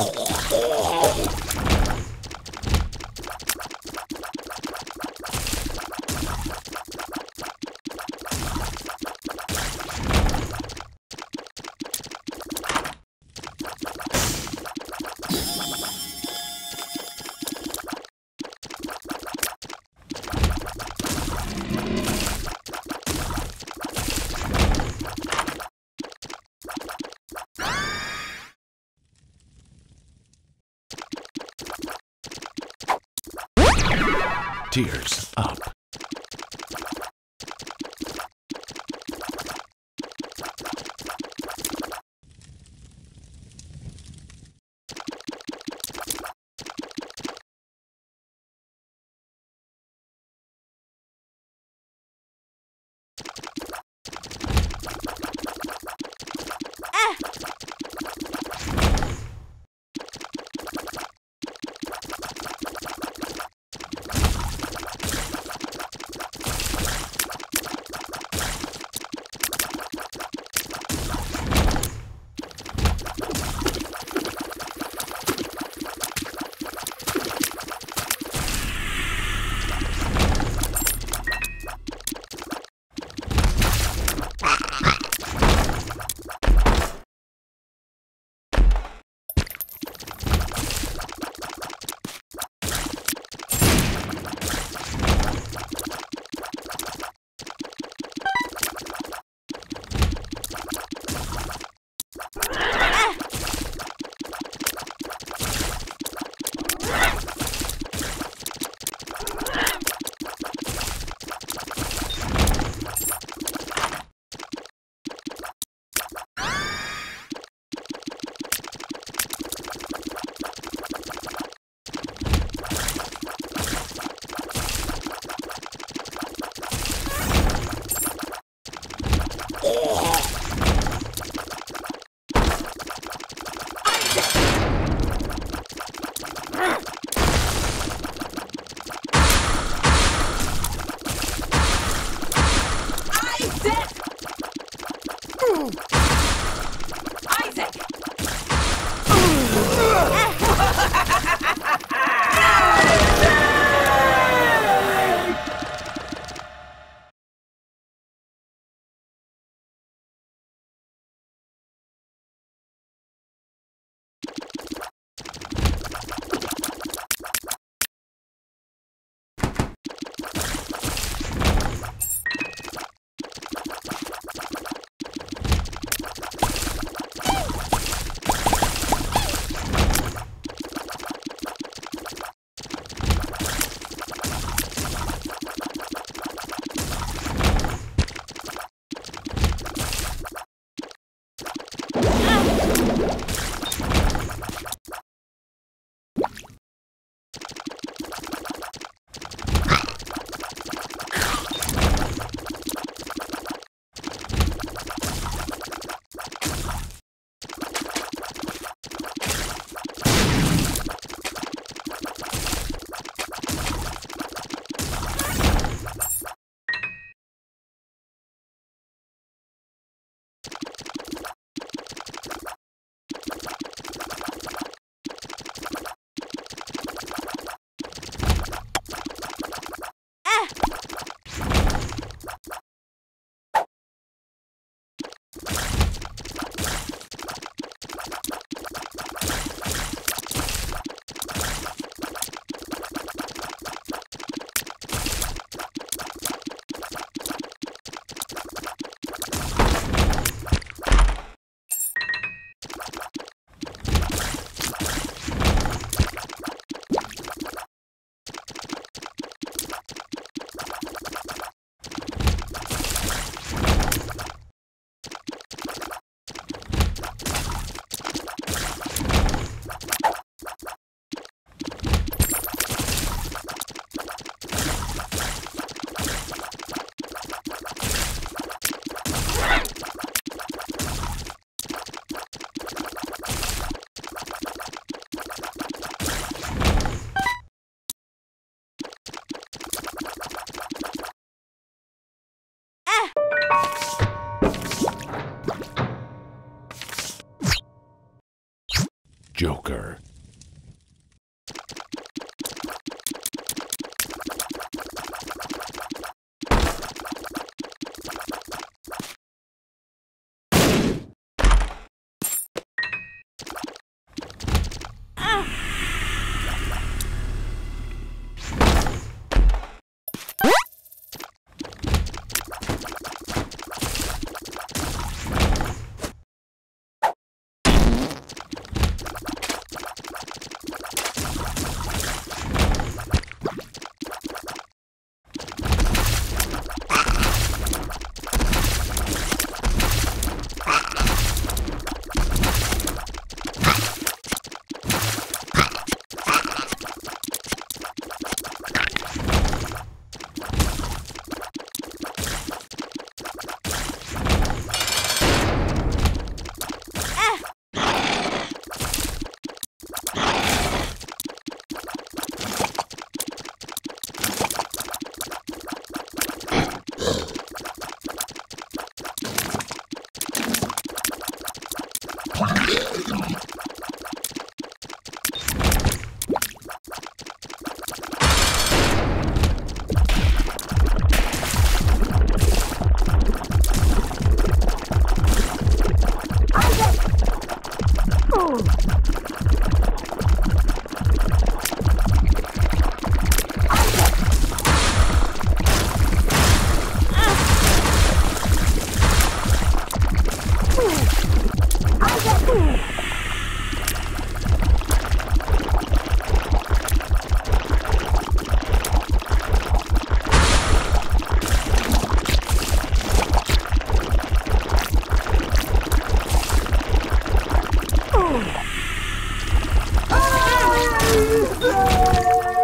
Oh, Tears up. Joker. Eita!